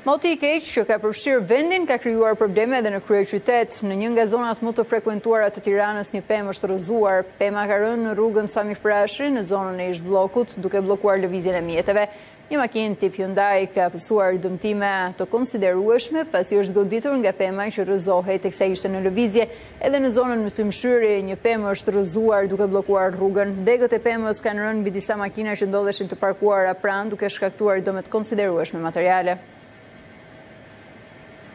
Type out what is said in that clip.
Moti i keq që ka përfshirë vendin ka krijuar probleme edhe në kryeqytet. Në një nga zonat më të frekuentuara të Tiranës një pemë është rrëzuar. Pema ka rënë në rrugën Sami Frashëri në zonën e ish-bllokut, duke bllokuar lëvizjen e mjeteve. Një makinë tip Hyundai ka pësuar dëmtime të konsiderueshme pasi është goditur nga pema që rrëzohej teksa ishte në lëvizje. Edhe në zonën Myslym Shyri, një pemë është rrëzuar duke bllokuar rrugën. Degët e pemës kanë rënë mbi disa makina që ndodheshin të parkuara pranë, duke shkaktuar dëme të konsiderueshme materiale.